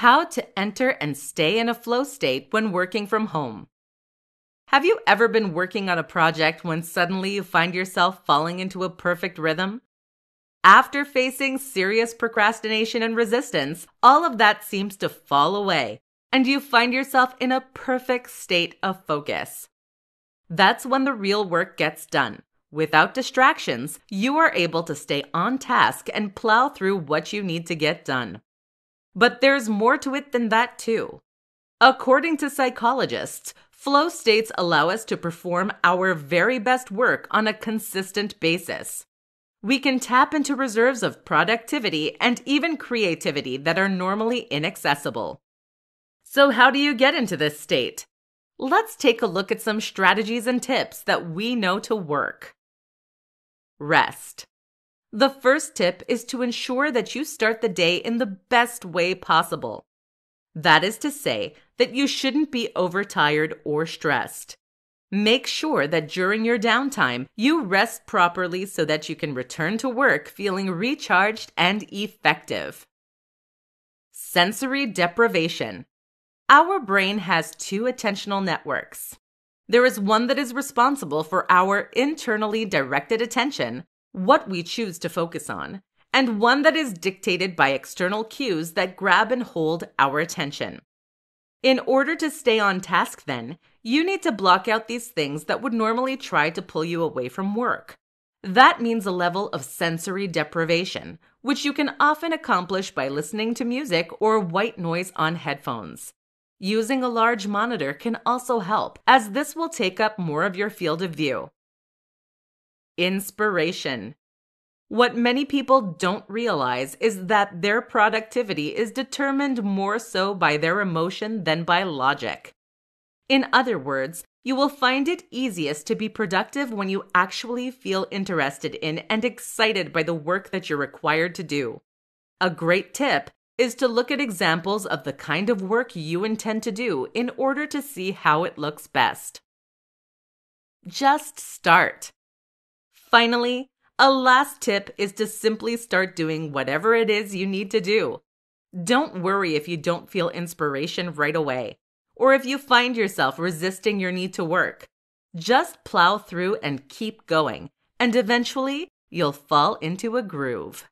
How to enter and stay in a flow state when working from home. Have you ever been working on a project when suddenly you find yourself falling into a perfect rhythm? After facing serious procrastination and resistance, all of that seems to fall away, and you find yourself in a perfect state of focus. That's when the real work gets done. Without distractions, you are able to stay on task and plow through what you need to get done. But there's more to it than that, too. According to psychologists, flow states allow us to perform our very best work on a consistent basis. We can tap into reserves of productivity and even creativity that are normally inaccessible. So, how do you get into this state? Let's take a look at some strategies and tips that we know to work. Rest. The first tip is to ensure that you start the day in the best way possible. That is to say, that you shouldn't be overtired or stressed. Make sure that during your downtime, you rest properly so that you can return to work feeling recharged and effective. Sensory deprivation. Our brain has two attentional networks. There is one that is responsible for our internally directed attention, what we choose to focus on, and one that is dictated by external cues that grab and hold our attention. In order to stay on task, then, you need to block out these things that would normally try to pull you away from work. That means a level of sensory deprivation, which you can often accomplish by listening to music or white noise on headphones. Using a large monitor can also help, as this will take up more of your field of view. Inspiration. What many people don't realize is that their productivity is determined more so by their emotion than by logic. In other words, you will find it easiest to be productive when you actually feel interested in and excited by the work that you're required to do. A great tip is to look at examples of the kind of work you intend to do in order to see how it looks best. Just start. Finally, a last tip is to simply start doing whatever it is you need to do. Don't worry if you don't feel inspiration right away, or if you find yourself resisting your need to work. Just plow through and keep going, and eventually you'll fall into a groove.